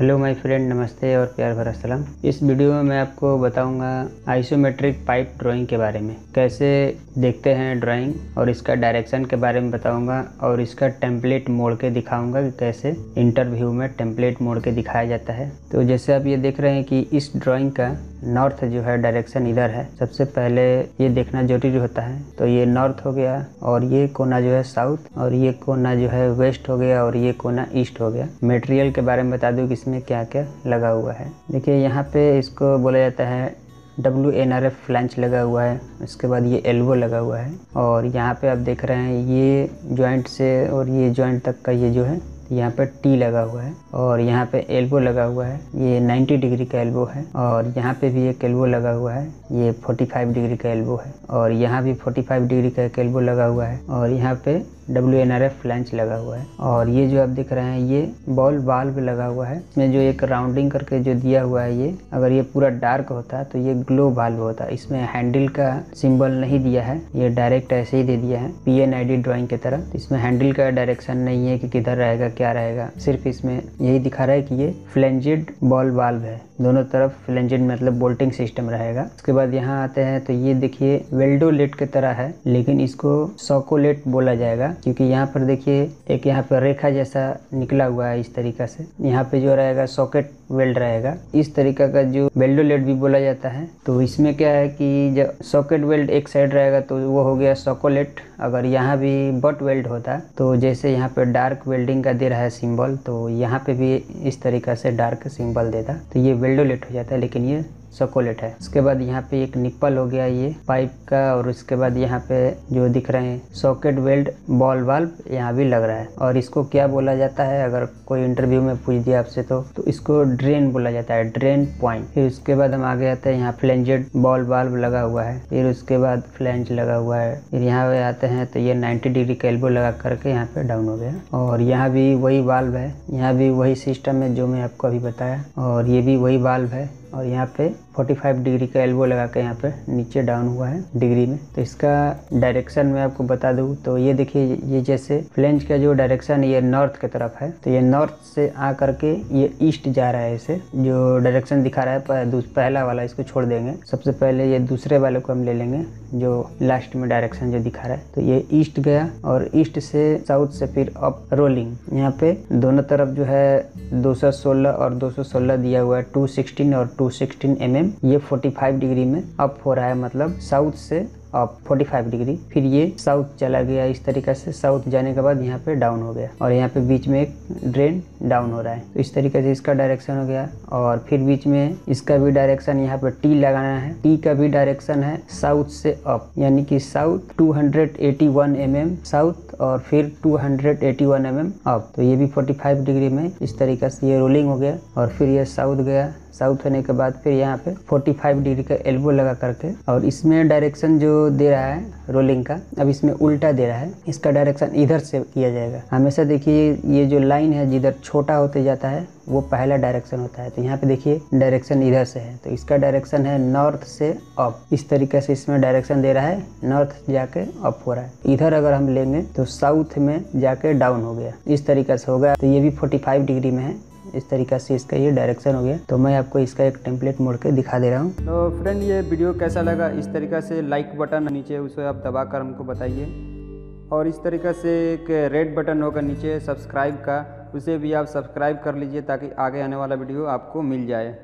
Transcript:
Hello my friend, नमस्ते और प्यार भरा सलाम। इस वीडियो में मैं आपको बताऊँगा आइसोमेट्रिक पाइप ड्राइंग के बारे में। कैसे देखते हैं ड्राइंग और इसका डायरेक्शन के बारे में बताऊँगा और इसका टेम्पलेट मोड़ के दिखाऊँगा कि कैसे इंटरव्यू में टेम्पलेट मोड़ के दिखाया जाता है। तो जैसे आप ये देख रहे हैं कि इस ड्राइंग का नॉर्थ जो है डायरेक्शन इधर है। सबसे पहले ये देखना ज़रूरी होता है। तो ये नॉर्थ हो गया और ये कोना जो है साउथ और ये कोना जो है वेस्ट हो गया और ये कोना ईस्ट हो गया। मटेरियल के बारे में बता दूँ कि इसमें क्या क्या लगा हुआ है। देखिए, यहाँ पे इसको बोला जाता है W N R F flange लगा हुआ है। इसके बाद ये एल्बो लगा हुआ है और यहाँ पे आप देख रहे हैं ये जॉइंट से और ये जॉइंट तक का ये जो है यहाँ पे टी लगा हुआ है और यहाँ पे एल्बो लगा हुआ है। ये 90 डिग्री का एल्बो है और यहाँ पे भी एक एल्बो लगा हुआ है। ये 45 डिग्री का एल्बो है और यहाँ भी 45 डिग्री का एक एल्बो लगा हुआ है और यहाँ पे W N R F flange लगा हुआ है। और ये जो आप दिख रहे हैं, ये बॉल बाल्ब लगा हुआ है। इसमें जो एक राउंडिंग करके जो दिया हुआ है ये, अगर ये पूरा डार्क होता तो ये ग्लो बाल्ब होता। इसमें हैंडल का सिंबल नहीं दिया है, ये डायरेक्ट ऐसे ही दे दिया है P N I D drawing की तरह। इसमें हैंडल का डायरेक्शन नहीं है कि किधर रहेगा, क्या रहेगा। सिर्फ़ इसमें यही दिखा रहा है कि ये फ्लेंजेड बॉल बाल्ब है। दोनों तरफ़ फ्लेंजेड मतलब बोल्टिंग सिस्टम रहेगा। उसके बाद यहाँ आते हैं तो ये देखिए वेल्डोलेट की तरह है, लेकिन इसको सोकोलेट बोला जाएगा। क्योंकि यहाँ पर देखिए, एक यहाँ पर रेखा जैसा निकला हुआ है इस तरीका से। यहाँ पे जो रहेगा, सॉकेट वेल्ड रहेगा। इस तरीका का जो वेल्डोलेट भी बोला जाता है तो इसमें क्या है कि जब सॉकेट वेल्ड एक साइड रहेगा तो वो हो गया सोकोलेट। अगर यहाँ भी बट वेल्ड होता तो जैसे यहाँ पे डार्क वेल्डिंग का दे रहा है सिंबल तो यहाँ पे भी इस तरीका से डार्क सिंबल देता। तो ये वेल्डोलेट हो जाता है, लेकिन ये सोकोलेट है। उसके बाद यहाँ पे एक निप्पल हो गया ये पाइप का और उसके बाद यहाँ पे जो दिख रहे हैं सॉकेट वेल्ड बॉल वाल्व यहाँ भी लग रहा है। और इसको क्या बोला जाता है? अगर कोई इंटरव्यू में पूछ दिया आपसे तो, तो इसको ड्रेन बोला जाता है ड्रेन पॉइंट फिर उसके बाद हम आगे आते हैं यहाँ फ्लेंजेड बॉल वाल्व लगा हुआ है। फिर उसके बाद फ्लेंज लगा हुआ है। फिर यहाँ पे आते हैं तो ये नाइन्टी डिग्री का एल्बो लगा करके यहाँ पे डाउन हो गया। और यहाँ भी वही वाल्व है। यहाँ भी वही सिस्टम है जो मैं आपको अभी बताया। और ये भी वही वाल्व है। और यहाँ पे 45 डिग्री का एल्बो लगा के यहाँ पे नीचे डाउन हुआ है डिग्री में। तो इसका डायरेक्शन मैं आपको बता दूँ तो ये देखिए, ये जैसे फ्लेंज का जो डायरेक्शन ये नॉर्थ की तरफ़ है तो ये नॉर्थ से आ करके ये ईस्ट जा रहा है इसे, जो डायरेक्शन दिखा रहा है पहला वाला इसको छोड़ देंगे। सबसे पहले ये दूसरे वाले को हम ले लेंगे, जो लास्ट में डायरेक्शन जो दिखा रहा है। तो ये ईस्ट गया और ईस्ट से साउथ से फिर अप रोलिंग। यहाँ पे दोनों तरफ़ जो है 216 और 216 दिया हुआ है 216 और 216 mm ये 45 डिग्री में अप हो रहा है मतलब साउथ से अब 45 डिग्री। फिर ये साउथ चला गया, इस तरीके से साउथ जाने के बाद यहाँ पे डाउन हो गया। और यहाँ पे बीच में एक ड्रेन डाउन हो रहा है। तो इस तरीके से इसका डायरेक्शन हो गया। और फिर बीच में इसका भी डायरेक्शन यहाँ पे टी लगाना है। टी का भी डायरेक्शन है साउथ से अप यानी कि साउथ 281 mm साउथ और फिर 281 mm अप तो ये भी 45 डिग्री में इस तरीके से ये रोलिंग हो गया। और फिर ये साउथ गया। साउथ होने के बाद फिर यहाँ पे 45 डिग्री का एल्बो लगा करके और इसमें डायरेक्शन जो दे रहा है रोलिंग का, अब इसमें उल्टा दे रहा है। इसका डायरेक्शन इधर से किया जाएगा। हमेशा देखिए ये जो लाइन है, जिधर छोटा होते जाता है, वो पहला डायरेक्शन होता है। तो यहाँ पे देखिए डायरेक्शन इधर से है। तो इसका डायरेक्शन है नॉर्थ से अप। इस तरीके से इसमें डायरेक्शन दे रहा है, नॉर्थ जाके अप हो रहा है। इधर अगर हम लेंगे तो साउथ में जाके डाउन हो गया। इस तरीके से होगा तो ये भी 45 डिग्री में है। इस तरीका से इसका ये डायरेक्शन हो गया। तो मैं आपको इसका एक टेम्पलेट मोड़ के दिखा दे रहा हूँ। तो फ्रेंड ये वीडियो कैसा लगा? इस तरीका से लाइक बटन नीचे, उसे आप दबा कर हमको बताइए। और इस तरीका से एक रेड बटन होगा नीचे सब्सक्राइब का, उसे भी आप सब्सक्राइब कर लीजिए ताकि आगे आने वाला वीडियो आपको मिल जाए।